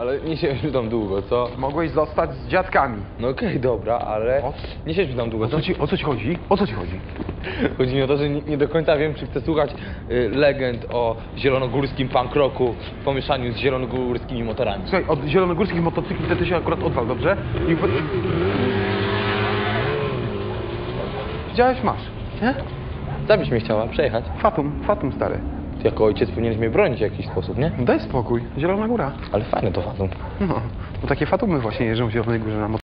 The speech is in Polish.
Ale nie siedźmy tam długo, co? Mogłeś zostać z dziadkami. No okej, dobra, ale O. nie siedźmy tam długo. O co ci, o co ci chodzi? O co ci chodzi? Chodzi mi o to, że nie, nie do końca wiem, czy chcę słuchać y, legend o zielonogórskim punk rocku w pomieszaniu z zielonogórskimi motorami. Słuchaj, od zielonogórskich motocykli to ty się akurat odwal, dobrze? I... Widziałeś? Masz. Nie? Co byś mnie chciała przejechać? Fatum, fatum stary. Jako ojciec powinieneś mnie bronić w jakiś sposób, nie? Daj spokój. Zielona góra. Ale fajne to fatum. No, bo takie fatumy właśnie jeżdżą w Zielonej Górze na